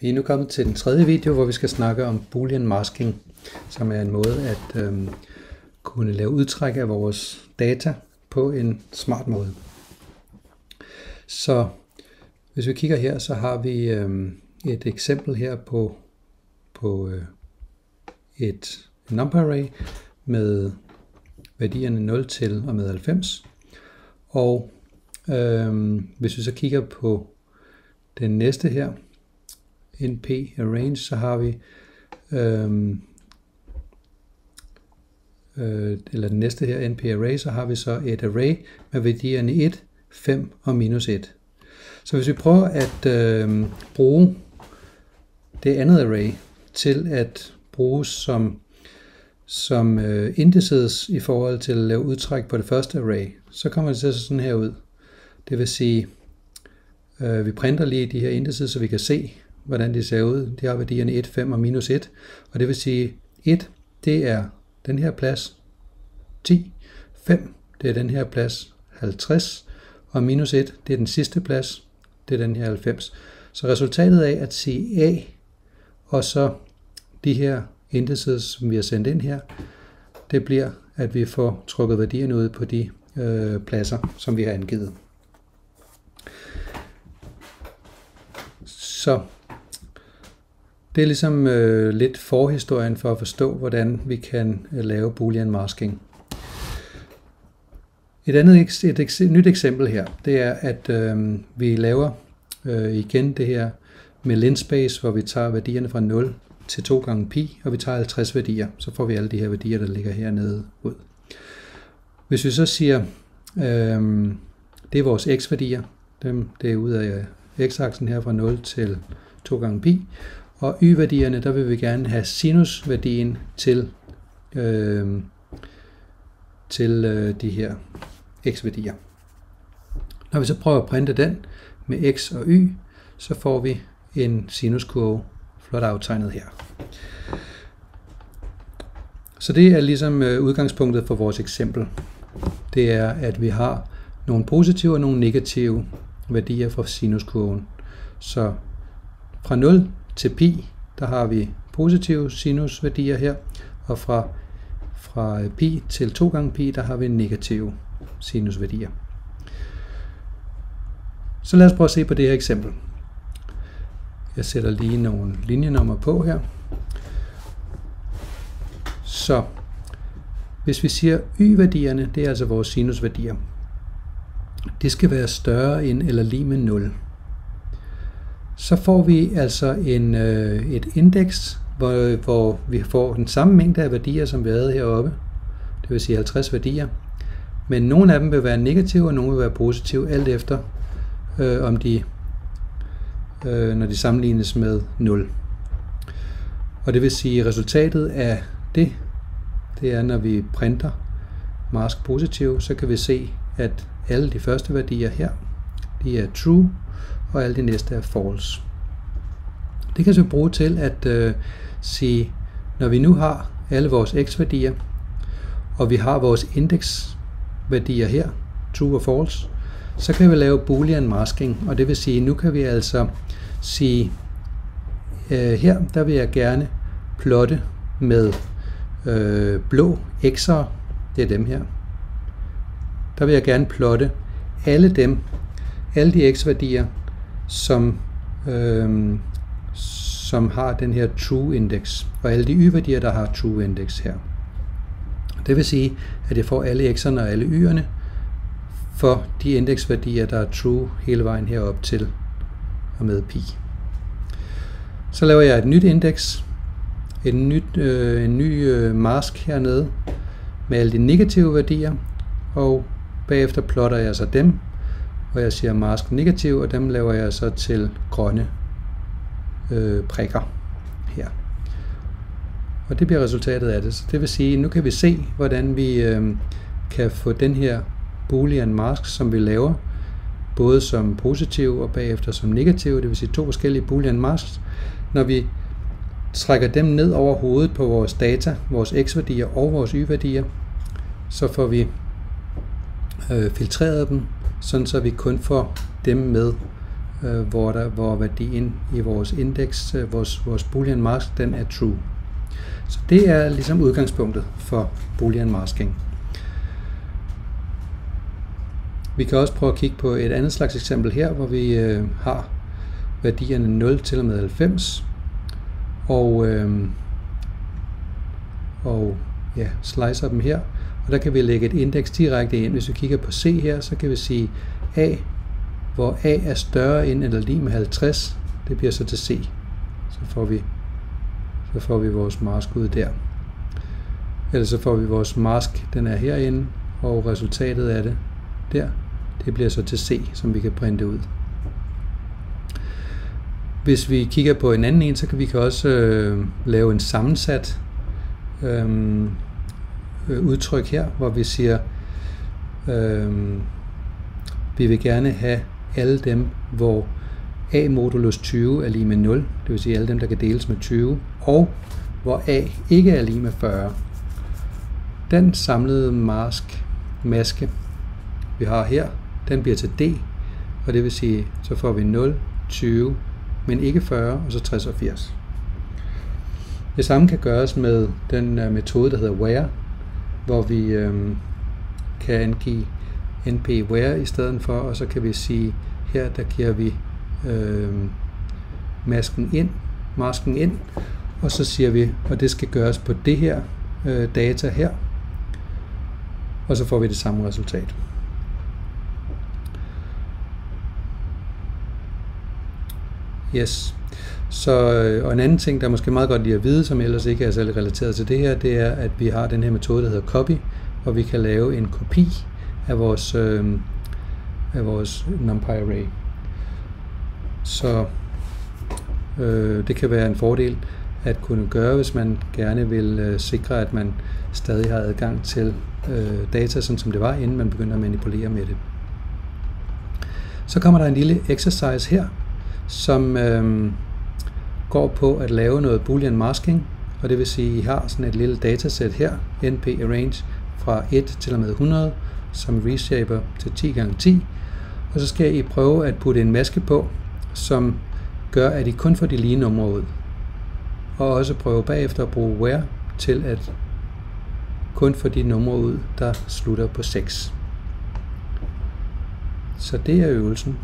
Vi er nu kommet til den tredje video, hvor vi skal snakke om Boolean masking, som er en måde at øh, kunne lave udtræk af vores data på en smart måde. Så hvis vi kigger her, så har vi øh, et eksempel her på, på øh, et number array med værdierne 0 til og med 90. Og øh, hvis vi så kigger på den næste her, np arrange, så har vi øhm, øh, eller den næste her, np array, så har vi så et array med værdierne 1, 5 og minus 1. Så hvis vi prøver at øh, bruge det andet array til at bruges som, som øh, indices i forhold til at lave udtræk på det første array, så kommer det til at se sådan her ud. Det vil sige, øh, vi printer lige de her indices, så vi kan se, hvordan de ser ud. De har værdierne 1, 5 og minus 1. Og det vil sige, 1, det er den her plads, 10, 5, det er den her plads, 50, og minus 1, det er den sidste plads, det er den her 90. Så resultatet af at sige A, og så de her indices, som vi har sendt ind her, det bliver, at vi får trukket værdierne ud på de øh, pladser, som vi har angivet. Så det er ligesom øh, lidt forhistorien for at forstå, hvordan vi kan øh, lave boolean masking. Et andet et, et, et nyt eksempel her, det er, at øh, vi laver øh, igen det her med linspace, hvor vi tager værdierne fra 0 til 2 gange pi, og vi tager 50 værdier. Så får vi alle de her værdier, der ligger hernede ud. Hvis vi så siger, øh, det er vores x-værdier, dem, det er ud af x-aksen her fra 0 til 2 gange pi, og y-værdierne, der vil vi gerne have sinusværdien til, øh, til øh, de her x-værdier. Når vi så prøver at printe den med x og y, så får vi en sinuskurve flot aftegnet her. Så det er ligesom øh, udgangspunktet for vores eksempel. Det er, at vi har nogle positive og nogle negative værdier for sinuskurven. Så fra 0 til pi, der har vi positive sinusværdier her, og fra, fra øh, pi til 2 gange pi, der har vi negative sinusværdier. Så lad os prøve at se på det her eksempel. Jeg sætter lige nogle linjenummer på her. Så hvis vi siger y-værdierne, det er altså vores sinusværdier. Det skal være større end eller lige med 0 så får vi altså en, øh, et indeks, hvor, hvor vi får den samme mængde af værdier, som vi havde heroppe. Det vil sige 50 værdier. Men nogle af dem vil være negative, og nogle vil være positive, alt efter øh, om de, øh, når de sammenlignes med 0. Og det vil sige, at resultatet af det, det er, når vi printer mask positiv, så kan vi se, at alle de første værdier her, de er true, og alle de næste er false. Det kan så bruge til at øh, sige, når vi nu har alle vores x-værdier, og vi har vores indeksværdier her, true og false, så kan vi lave boolean masking, og det vil sige, nu kan vi altså sige, øh, her der vil jeg gerne plotte med øh, blå x'er, det er dem her. Der vil jeg gerne plotte alle dem, alle de x-værdier, som, øh, som har den her true index, og alle de y-værdier, der har true index her. Det vil sige, at jeg får alle x'erne og alle y'erne for de indeksværdier, der er true hele vejen herop til og med pi. Så laver jeg et nyt indeks, en, nyt, øh, en ny øh, mask hernede med alle de negative værdier, og bagefter plotter jeg så dem hvor jeg siger mask negativ, og dem laver jeg så til grønne øh, prikker her. Og det bliver resultatet af det. Så det vil sige, nu kan vi se, hvordan vi øh, kan få den her boolean mask, som vi laver, både som positiv og bagefter som negativ, det vil sige to forskellige boolean masks. Når vi trækker dem ned over hovedet på vores data, vores x-værdier og vores y-værdier, så får vi øh, filtreret dem sådan så vi kun får dem med øh, hvor, der, hvor værdien i vores indeks, øh, vores, vores boolean mask, den er true. Så det er ligesom udgangspunktet for boolean masking. Vi kan også prøve at kigge på et andet slags eksempel her, hvor vi øh, har værdierne 0 til og med 90, og, øh, og ja, slicer dem her, og der kan vi lægge et indeks direkte ind. Hvis vi kigger på C her, så kan vi sige A, hvor A er større end eller lige med 50, det bliver så til C. Så får vi, så får vi vores mask ud der. Ellers så får vi vores mask, den er herinde, og resultatet af det der, det bliver så til C, som vi kan printe ud. Hvis vi kigger på en anden en, så kan vi kan også øh, lave en sammensat øh, Øh, udtryk her, hvor vi siger, øh, vi vil gerne have alle dem, hvor a modulus 20 er lige med 0, det vil sige alle dem, der kan deles med 20, og hvor a ikke er lige med 40. Den samlede mask, maske, vi har her, den bliver til d, og det vil sige, så får vi 0, 20, men ikke 40, og så 60 og 80. Det samme kan gøres med den øh, metode, der hedder where, hvor vi øhm, kan angive np where i stedet for, og så kan vi sige, her der giver vi øhm, masken ind, masken ind, og så siger vi, og det skal gøres på det her øh, data her, og så får vi det samme resultat. Yes. Så, øh, og en anden ting, der er måske meget godt lige at vide, som ellers ikke er særlig relateret til det her, det er, at vi har den her metode, der hedder copy, hvor vi kan lave en kopi af vores, øh, af vores NumPy array. Så øh, det kan være en fordel at kunne gøre, hvis man gerne vil øh, sikre, at man stadig har adgang til øh, data, sådan som det var, inden man begynder at manipulere med det. Så kommer der en lille exercise her, som øh, går på at lave noget boolean masking, og det vil sige, at I har sådan et lille datasæt her, np arrange fra 1 til og med 100, som reshaper til 10 gange 10, og så skal I prøve at putte en maske på, som gør, at I kun får de lige numre ud. Og også prøve bagefter at bruge where til at kun få de numre ud, der slutter på 6. Så det er øvelsen.